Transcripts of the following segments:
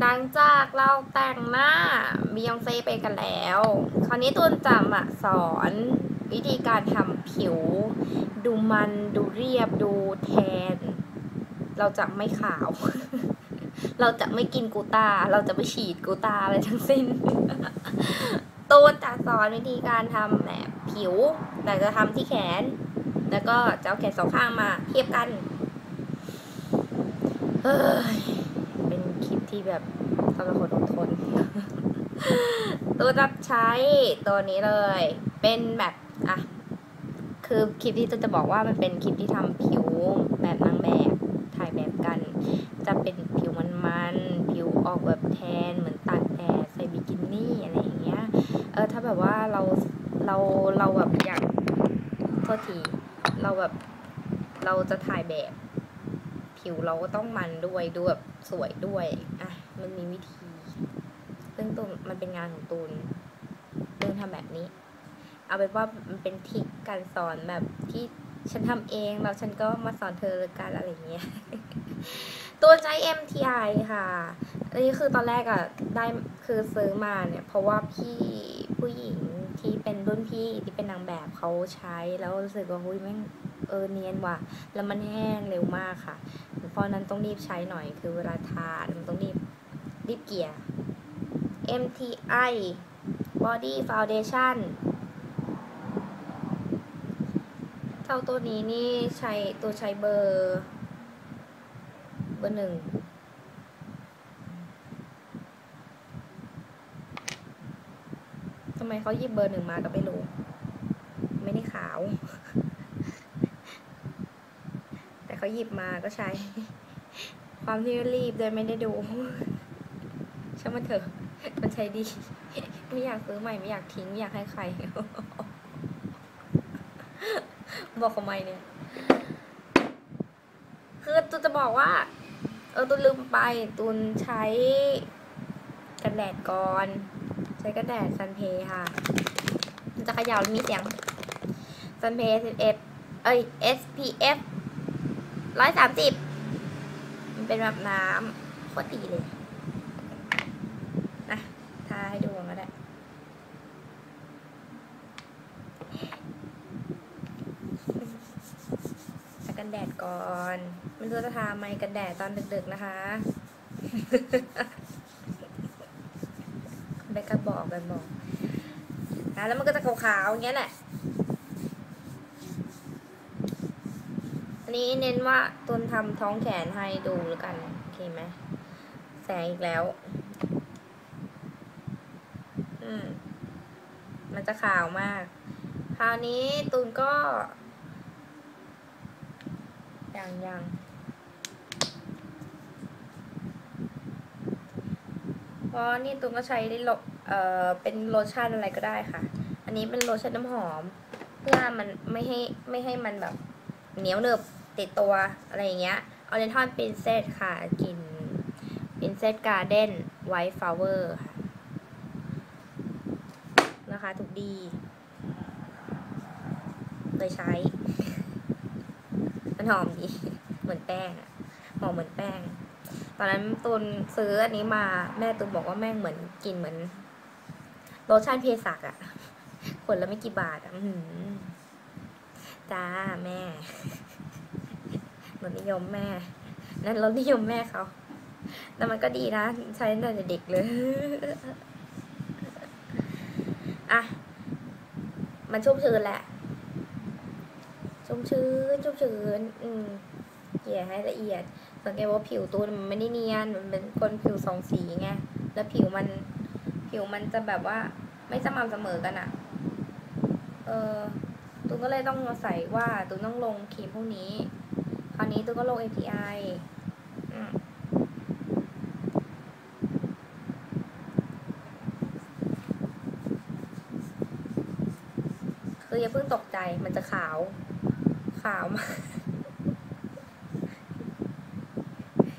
หลังจากเราแต่งหน้าบียองเซ่ไปกันแล้ว คราวนี้ตูนจะมาสอนวิธีการทำผิว ดูมันดูเรียบดูแทน เราจะไม่ขาว เราจะไม่กินกูตา เราจะไม่ฉีดกูตาอะไรทั้งสิ้น ตูนจะสอนวิธีการทำแบบผิว แต่จะทำที่แขน แล้วก็จะเอาแขนสองข้างมาเทียบกันเฮ้ย ที่แบบสำหรับคนอดทนตัวจะใช้ตัวนี้เลย เป็นแบบอะคือคลิปที่ตัวจะบอกว่ามันเป็นคลิปที่ทำผิวแบบนางแบบถ่ายแบบกัน จะเป็นผิวมันๆผิวออกแบบแทนเหมือนตากแดดใส่บิกินี่อะไรอย่างเงี้ยเออถ้าแบบว่าเราเราเราแบบอยากโทษทีเราแบบเราจะถ่ายแบบ ผิวเราก็ต้องมันด้วยดูแบบ สวยด้วย อะ มันมีวิธี ซึ่งตูนมันเป็นงานของตูนตูนทำแบบนี้ เอาเป็นว่ามันเป็นทิคการสอนแบบที่ฉันทำเอง แล้วฉันก็มาสอนเธอการอะไรเงี้ย ตัวใช้ MTI ค่ะอันนี้คือตอนแรกอะได้คือซื้อมาเนี่ย เพราะว่าพี่ผู้หญิงที่เป็นรุ่นพี่ที่เป็นนางแบบเขาใช้แล้วรู้สึกว่าหุ้ยแม่งเออเนียนว่ะแล้วมันแห้งเร็วมากค่ะ เพราะนั้นต้องรีบใช้หน่อยคือเวลาทามันต้องรีบรีบเกี่ย MTI Body Foundation เท่าตัวนี้นี่ใช้ตัวใช้เบอร์ เบอร์หนึ่งทำไมเขาหยิบเบอร์หนึ่งมาก็ไม่รู้ ไม่ได้ขาว แต่เขาหยิบมาก็ใช้ ความที่รีบเลยไม่ได้ดูช่างมันเถอะมันใช้ดี ไม่อยากซื้อใหม่ไม่อยากทิ้งไม่อยากให้ใคร บอกทำไมเนี่ย คือตูนจะบอกว่า ออตูนลืมไปตูนใช้กันแดดก่อน ใช้กันแดดซันเพค่ะ มันจะขยาวมีเสียงซันเพสิบเอ็ดเอ้ย SPF ร้อยสามสิบมันเป็นแบบน้ำโคตรดีเลยนะทาให้ดูก็ได้ ทา ก่อน ไม่รู้จะทาไมกันแดดตอนดึกๆนะคะไปกระบอกกันบอกนะแล้วมันก็จะขาวๆอย่างเงี้ยแหละ อันนี้เน้นว่าตุนทำท้องแขนให้ดูแล้วกัน โอเคไหมแสงอีกแล้ว อืม มันจะขาวมาก คราวนี้ตูนก็ ยังยังเพราะนี่ตูนก็ใช้ได้โลเอ่อเป็นโลชั่นอะไรก็ได้ค่ะ อันนี้เป็นโลชั่นน้ำหอม เพื่อมันไม่ให้ไม่ให้มันแบบเหนียวเนึบติดตัวอะไรอย่างเงี้ย Oriental Princess ค่ะกลิ่น Princess Garden White Flower ค่ะนะคะถูกดีเคยใช้ หอมดี เหมือนแป้งอะหอมเหมือนแป้ง ตอนนั้นตุนซื้ออันนี้มาแม่ตุนบอกว่าแม่งเหมือนกลินเหมือนโลชั่นเพสักอะขวดละไม่กี่บาทอะอื้อหือจ้าแม่รสนิยมแม่ นั่นรสนิยมแม่เขาแต่มันก็ดีนะ ใช้ตั้งแต่เด็กเลยอะมันชุ่มชื้นแหละ ชุ่มชื้นชุ่มชื้นอืมเกลี่ยให้ละเอียด สังเกตว่าผิวตัวมันไม่ได้เนียนมันเป็นคนผิวสองสีไงแล้วผิวมัน ผิวมันจะแบบว่า ไม่สม่ำเสมอกันอะเออตูก็เลยต้องมาใส่ว่าตูต้องลงครีมพวกนี้ คราวนี้ตูก็ลง API อืมคืออย่าเพิ่งตกใจมันจะขาว ขาวมา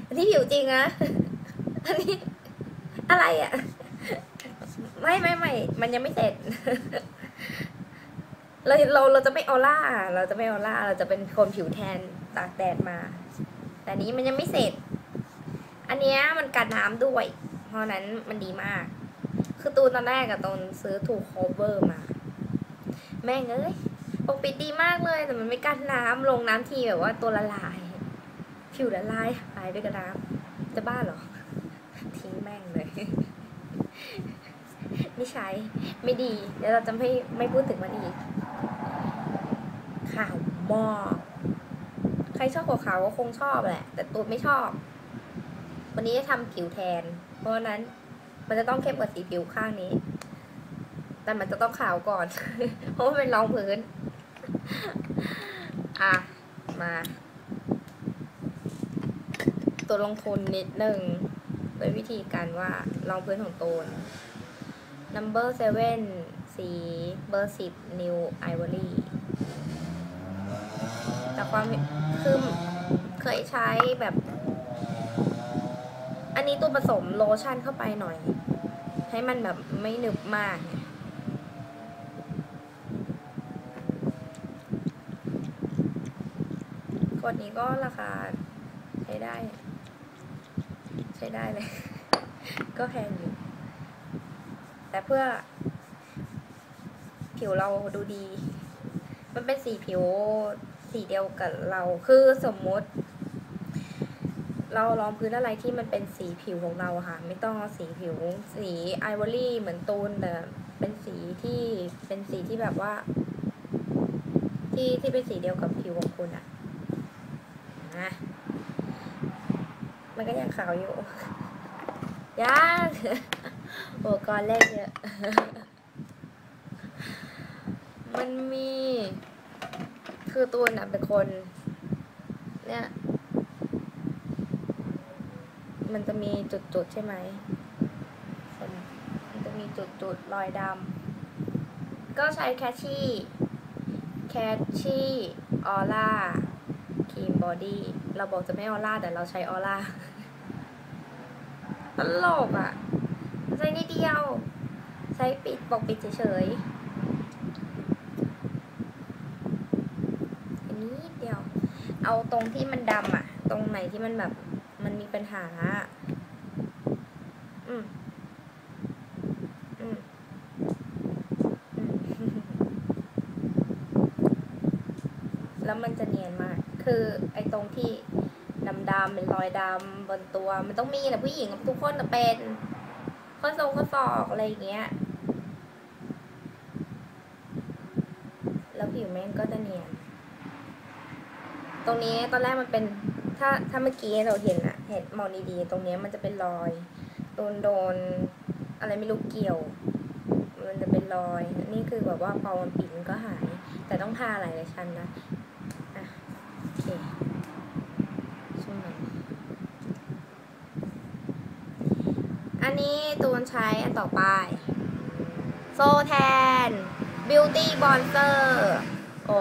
อันนี้ผิวจริงนะอันนี้อะไรอะ่ะ ไม่ไม่ไม่มันยังไม่เสร็จ เราเราเราจะไม่ออร่า เราจะไม่ออร่า เราจะเป็นคนผิวแทนตากแดดมา แต่นี้มันยังไม่เสร็จ อันเนี้ยมันกันน้ำด้วย เพราะนั้นมันดีมาก คือตูนตอนแรกอะตอนซื้อถูกโคเวอร์มา แม่งเอ้ย ปกปิดดีมากเลยแต่มันไม่กันน้ำลงน้ำทีแบบว่าตัวละลาย ผิวละลายหายไปกับน้ำจะบ้าเหรอ ทิ้งแม่งเลย ไม่ใช้ไม่ดี เดี๋ยวเราจะไม่ไม่พูดถึงมันอีกขาวมากใครชอบกว่าขาวก็คงชอบแหละ แต่ตูนไม่ชอบ วันนี้จะทำผิวแทน เพราะฉะนั้นมันจะต้องเข้มกว่าสีผิวข้างนี้ แต่มันจะต้องขาวก่อน เพราะว่าเป็นรองพื้น อะ มา ตัวลงทุนนิดหนึ่งโดยวิธีการว่ารองพื้นของตน number seven สีเบอร์สิบ new ivory แต่ความคือเคยใช้แบบ อันนี้ตัวผสมโลชั่นเข้าไปหน่อย ให้มันแบบไม่หนึบมากไงกดนี้ ก็ราคาใช้ได้ ใช้ได้เลย ก็แพงอยู่ แต่เพื่อ ผิวเราดูดี มันเป็นสีผิวสีเดียวกับเราคือสมมุติ เราลองพื้นอะไรที่มันเป็นสีผิวของเราค่ะ ไม่ต้องเอาสีผิว สีไอวอรี่เหมือนตูนแต่เป็นสีที่เป็นสีที่แบบว่า ที่ที่เป็นสีเดียวกับผิวของคุณอะ นะ มันก็ยังขาวอยู่ยากโอ้ก้อนแรกเยอะ มันมี คือตูนอะเป็นคน เนี่ย มันจะมีจุดๆใช่ไหม มันจะมีจจุดๆรอยดำ ก็ใช้ Cathy Cathy ออร่า body เราบอกจะไม่ออร่าแต่เราใช้ออร่าตลกอะ ใช้นิดเดียว ใช้ปิดปกปิดเฉยๆอันนี้เดียว เอาตรงที่มันดำอะ ตรงไหนที่มันแบบมันมีปัญหา อืมอืมแล้วมันจะ คือไอ้ตรงที่ดำๆเป็นรอยดำบนตัว มันต้องมีนะผู้หญิงทุกคนน่ะเป็นข้อทรงข้อศอกอะไรอย่างเงี้ย แล้วผิวแม่งก็จะเนียน ตรงนี้ตอนแรกมันเป็นถ้าถ้าเมื่อกี้เราเห็นอะเห็นมองดีๆตรงนี้มันจะเป็นรอยโดนโดนอะไรไม่รู้เกี่ยว มันจะเป็นรอย นี่คือแบบว่าพอมันปิดมันก็หาย แต่ต้องทาหลายชั้นนะ โอเคช่วงไหนอั นี้ตูนใช้อันต่อไป โซแทน Beauty Bronzer โอ้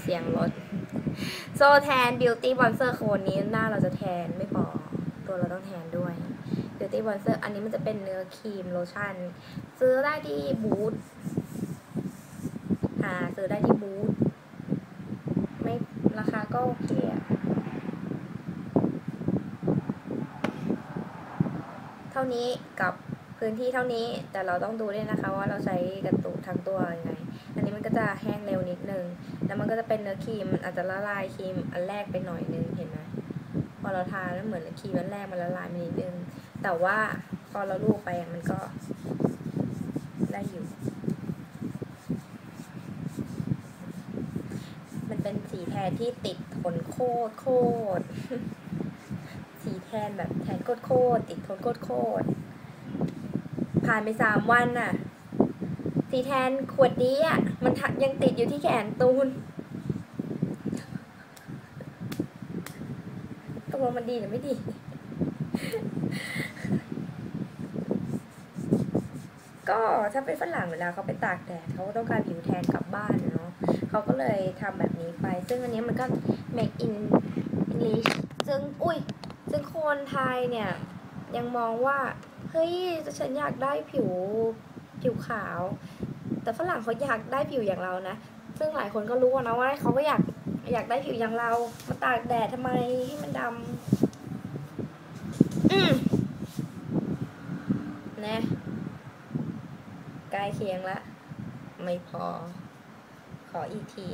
เสียงรถ Soltan Beauty Bronzer คือวันนี้หน้าเราจะ tan ไม่พอตัวเราต้อง tan ด้วย Beauty Bronzer อันนี้มันจะเป็นเนื้อครีมโลชั่น ซื้อได้ที่ Boots หาซื้อได้ที่ Boots ไม่ราคาก็โอเคอะ เท่านี้กับพื้นที่เท่านี้ แต่เราต้องดูด้วยนะคะว่าเราใช้กระตุกทั้งตัวยังไง อันนี้มันก็จะแห้งเร็วนิดนึง แล้วมันก็จะเป็นเนื้อครีมมันอาจจะละลายครีมอันแรกไปหน่อยนึงเห็นไหมพอเราทาแล้วเหมือนครีมอันแรกมันละลายไปนิดนึง แต่ว่าพอเราลูบไปมันก็ได้อยู่มันเป็นสีแทนที่ติดทนโคตรโคตร นแบบแทนโคตรโคตรติดทนโคตรโคตรผ่านไปสามวันน่ะ สีแทนขวดนี้อะ มันยังติดอยู่ที่แขนตูนตกลงมันดีหรือไม่ดี ก็ถ้าเป็นฝรั่งเวลาเขาไปตากแดดเขาก็ต้องการผิวแทนกลับบ้านเนาะเขาก็เลยทำแบบนี้ไป ซึ่งอันนี้มันก็ make in English ซึ่ง อุ้ย ซึ่งคนไทยเนี่ยยังมองว่า เฮ้ยฉันอยากได้ผิวผิวขาว แต่ฝรั่งเขาอยากได้ผิวอย่างเรานะ ซึ่งหลายคนก็รู้นะว่าเขาก็อยากอยากได้ผิวอย่างเรา มาตากแดดทำไมให้มันดำอืมนะใกล้เคียงละ ไม่พอ ขออีกที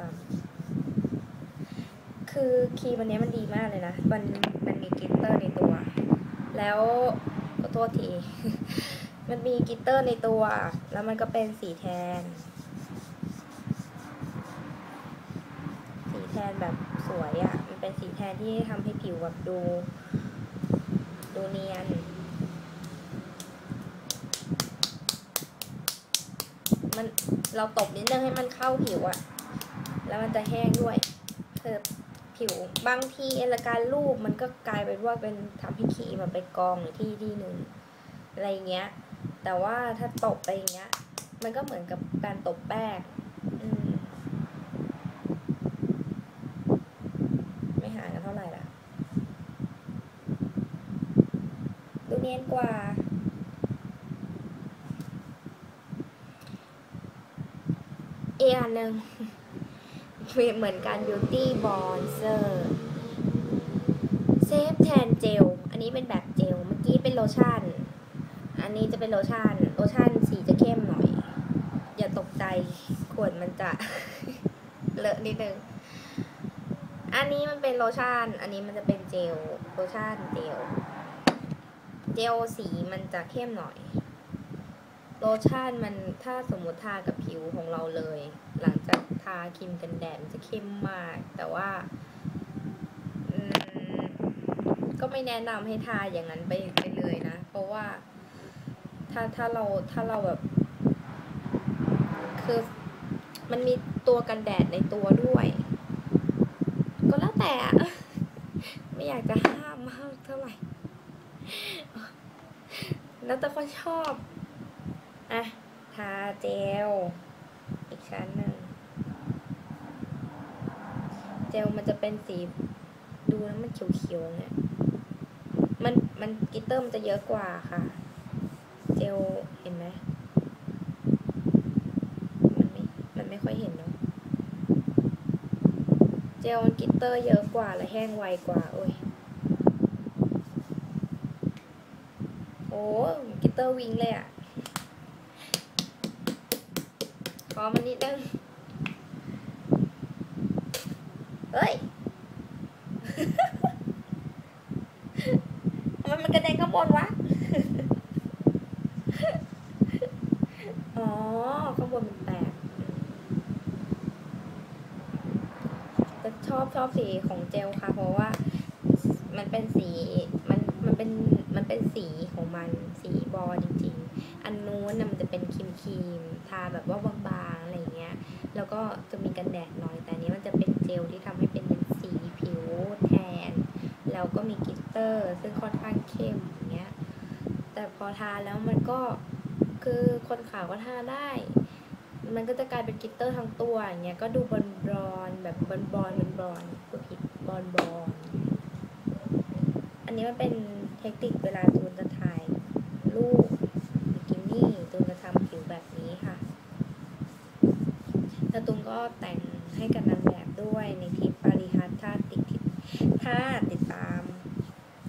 ลงคือคีย์วันนี้มันดีมากเลยนะ มันมันมี glitter ในตัว แล้วขอโทษที มันมี glitter ในตัว แล้วมันก็เป็นสีแทน สีแทนแบบสวยอะ่ะ มันเป็นสีแทนที่ทำให้ผิวแบบดู ดูเนียนมันเราตบนิดนึงให้มันเข้าผิวอะ แล้วมันจะแห้งด้วยคือผิวบางทีเอลการรูปมันก็กลายเป็นว่าเป็นทำให้ขี่มันไปกองอยู่ที่ที่หนึ่งอะไรเงี้ย แต่ว่าถ้าตบไปอย่างเงี้ย มันก็เหมือนกับการตบแป้งอืม ไม่ห่างกันเท่าไหร่ล่ะ ดูเนียนกว่า อีกอันหนึ่ง เหมือนกัน beauty bronzer self tan gel อันนี้เป็นแบบเจล เมื่อกี้เป็นโลชั่น อันนี้จะเป็นโลชั่น โลชั่นสีจะเข้มหน่อย อย่าตกใจ ขวดมันจะเลอะนิดนึง อันนี้มันเป็นโลชั่น อันนี้มันจะเป็นเจล โลชั่นเจล เจลสีมันจะเข้มหน่อย โลชั่นมันถ้าสมมติทากับผิวของเราเลย หลังจาก ทาครีมกันแดดมันจะเข้มมาก แต่ว่าก็ไม่แนะนำให้ทาอย่างนั้นไปไปเลยนะ เพราะว่าถ้าถ้าเราถ้าเราแบบ คือมันมีตัวกันแดดในตัวด้วย ก็แล้วแต่ ไม่อยากจะห้ามมากเท่าไหร่ แล้วแต่คนชอบ อะ ทาเจล อีกชั้นหนึ่ง เจลมันจะเป็นสีดูแล้วมันเขียวๆเนี่ย มันมัน glitter มันจะเยอะกว่าค่ะ เจลเห็นไหมมันไม่มันไม่ค่อยเห็นเนาะเจลมัน glitter เยอะกว่าและแห้งไวกว่าโอ้ยโอ้ glitter วิ้งเลยอะขอมันนิดนึง เฮ้ยทำไมมันกระเด็นข้างบนวะ อ๋อ ข้างบนมันแตกแต่ชอบชอบสีของเจลค่ะ เพราะว่า มันเป็นสี มัน มันเป็น มันเป็นสีของมัน สีบอลจริง ๆ อันนู้นน่ะมันจะเป็นครีมครีมๆทาแบบว่าบางๆ อะไรอย่างเงี้ย แล้วก็จะมีกันแดดหน่อย แต่อันนี้มันจะเป็น เจลที่ทำให้เป็นสีผิวแทน แล้วก็มีกิตเตอร์ ซึ่งค่อนข้างเข้มอย่างเงี้ย แต่พอทาแล้วมันก็คือคนขาวก็ทาได้ มันก็จะกลายเป็นกิตเตอร์ทั้งตัวอย่างเงี้ย ก็ดูบอลบอลแบบบอลบอลบอลบอลผิดบอลบอลอันนี้มันเป็นเทคนิคเวลาจูนจะถ่ายรูปบิกินี่จูนจะทำผิวแบบนี้ค่ะ แล้วตูนก็แต่งให้กับนางแบบด้วยในทริปบาหลีค่ะถ้าติด ถ้าติดตาม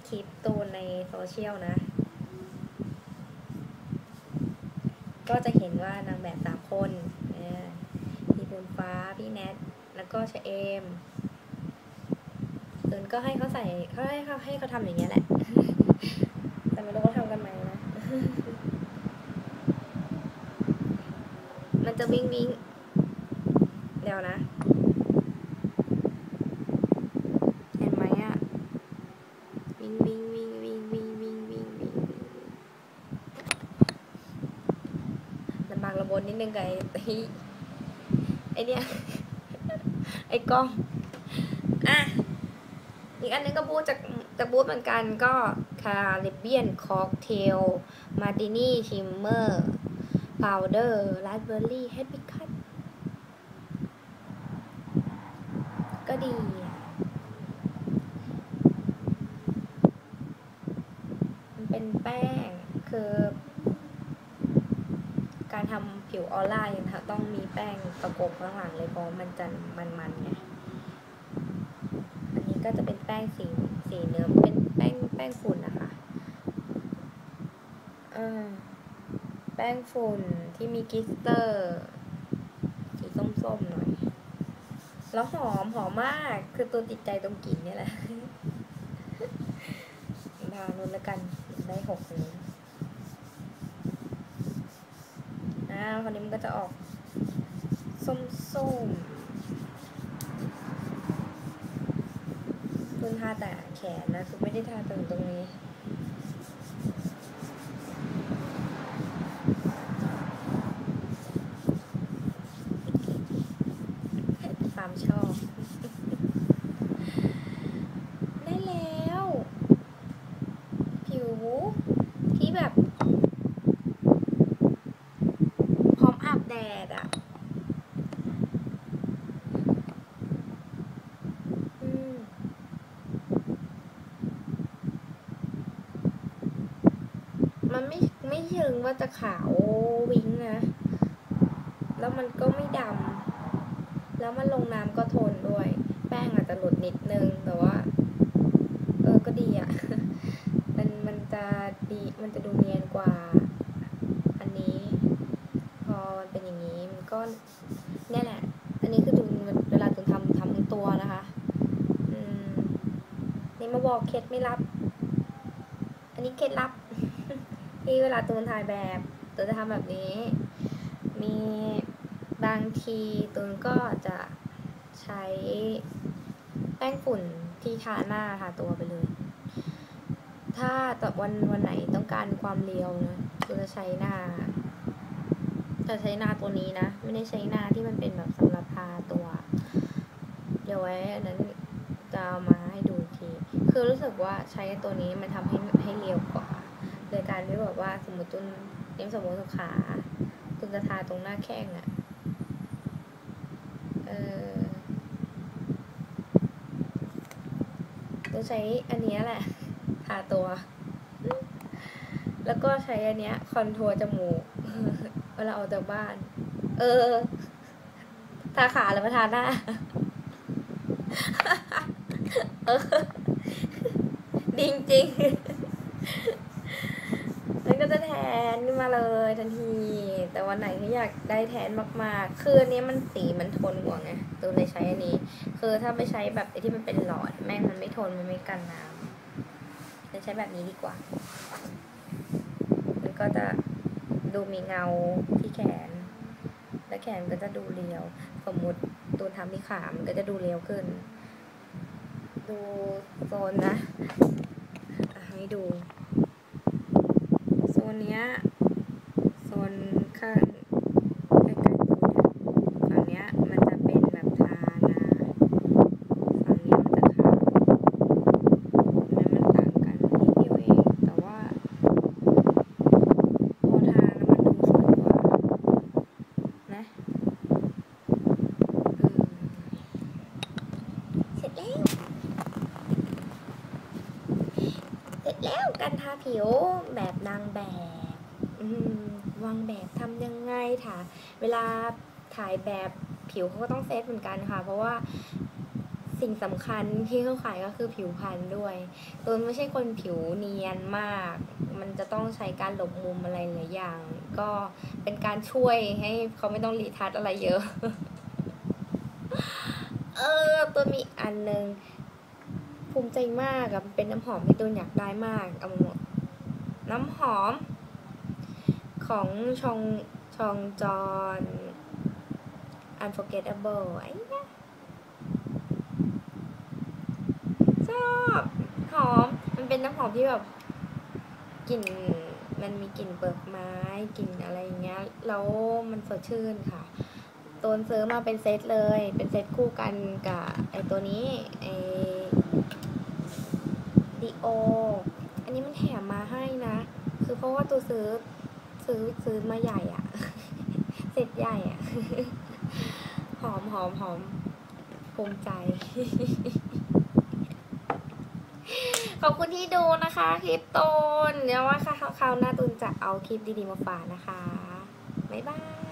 คลิปตูนในโซเชียลนะ ก็จะเห็นว่านางแบบสามคนพี่บุญฟ้า พี่แนท แล้วก็ชะเอมตูนก็ให้เขาใส่เขาให้เขาให้เขาทำอย่างเงี้ยแหละ แต่ไม่รู้เขาทำกันไหมนะ มันจะวิ่งวิ่ง ระบนนิดนึงไงไอ้ไอเนี่ยไอ้กล้องอะอีกอันนึงก็ Boots จากจาก Boots เหมือนกันก็ Caribbean Cocktail Martini Shimmer Powder Raspberry Happy Cut ก็ดี มันเป็นแป้ง คือ การทำผิวออร่ายังต้องมีแป้งประกบข้างหลังเลยเพราะมันจะมันๆไงอันนี้ก็จะเป็นแป้งสีสีเนื้อเป็นแป้งแป้งฝุ่นนะคะอแป้งฝุ่นที่มี glitter สีส้มๆหน่อย แล้วหอมหอมมากคือตูนติดใจตรงกลิ่นนี่แหละทานู้นแล้วกันได้หกนิ้วอ่าคราวนี้มันก็จะออก ส้มส้มคุณทาแต่แขนนะคือไม่ได้ทาตรงตรงนี้ ความชอบ ได้แล้ว ผิว ที่แบบ พร้อมอาบแดดอะอืมมันไม่ ไม่เชิงว่าจะขาววิ้งนะ แล้วมันก็ไม่ดำ แล้วมันลงน้ำก็ทนด้วย แป้งอาจจะหลุดนิดนึง แต่ว่า เออ ก็ดีอะมันมันจะดี มันจะดูเนียนกว่า อันนี้ พอมันเป็นอย่างนี้ มันก็เนี่ยแหละ อันนี้คือจูนเวลาจูนทำทำตัวนะคะ อืม นี่มาบอกเคล็ดไม่ลับ อันนี้เคล็ดลับ ที่เวลาตูนถ่ายแบบตูนจะทำแบบนี้ มีบางทีตูนก็จะใช้แป้งฝุ่นที่ทาหน้าทาตัวไปเลย ถ้าแต่วันวันไหนต้องการความเรียวนะตูนจะใช้หน้าจะใช้หน้าตัวนี้นะ ไม่ได้ใช้หน้าที่มันเป็นแบบสำหรับทาตัว เดี๋ยวไว้อันนั้นจะเอามาให้ดูที คือรู้สึกว่าใช้ตัวนี้มันทำให้ให้เรียวกว่า โดยการที่แบบว่าสมมติตุนเลี้ยสมมติขาตุนจะทาตรงหน้าแข้งอะเออตุนใช้อันนี้แหละ ทาตัว แล้วก็ใช้อันเนี้ย คอนทัวร์จมูก เวลาออกจากบ้าน เออ ทาขาแล้วมาทาหน้า เออ จริงๆมัน ก็จะแทนขึ้นมาเลยทันที แต่วันไหนที่อยากได้แทนมากๆ คืออันนี้มันสีมันทนกว่าไงตัวเลยใช้อันนี้ คือถ้าไปใช้แบบไอ้ที่มันเป็นหลอดแม่งมันไม่ทนมันไม่กันน้ำเลยใช้แบบนี้ดีกว่า มันก็จะดูมีเงาที่แขน และแขนก็จะดูเรียว สมมติตัวทำที่ขา มันก็จะดูเรียวขึ้น ดูโซนนะให้ดู โซนเนี้ย โซนข้างใกล้ๆตัวเนี่ยฝั่งเนี้ยมันจะเป็นแบบทานาฝั่งเนี้ยมันจะขาวแม้มันต่างกันนิดเดียวเอง แต่ว่าพอทาแล้วมันดูสวยกว่า นะอืมเสร็จแล้ว เสร็จแล้วการทาผิวแบบนางแบบ อืมวางแบบทำยังไงถ่าเวลาถ่าย แบบผิวเขาก็ต้องเซตเหมือนกันค่ะ เพราะว่าสิ่งสำคัญที่เขาขายก็คือผิวพรรณด้วยตัวไม่ใช่คนผิวเนียนมาก มันจะต้องใช้การหลบมุมอะไรหลายอย่าง ก็เป็นการช่วยให้เขาไม่ต้องรีทัชอะไรเยอะ เออ ตัวมีอันหนึ่งภูมิใจมากอะเป็นน้ำหอมที่ตัวอยากได้มากเอามาหมดน้ำหอม ของชองชองจอน unforgettable ไอ้เนี่ยชอบหอม มันเป็นน้ำหอมที่แบบกลิ่นมันมีกลิ่นเปลือกไม้กลิ่นอะไรอย่างเงี้ยแล้วมันสดชื่นค่ะตัวซื้อมาเป็นเซตเลย เป็นเซตคู่กันกับไอตัวนี้ไอดีโอ อันนี้มันแถมมาให้นะ คือเพราะว่าตัวซื้อซื้อซื้อมาใหญ่อะเซตใหญ่อะ อมหอมหอมภูมิใจ ขอบคุณที่ดูนะคะ คลิปตูนเดี๋ยวว่าคราวหน้าตูนจะเอาคลิปดีๆมาฝากนะคะ บ๊ายบาย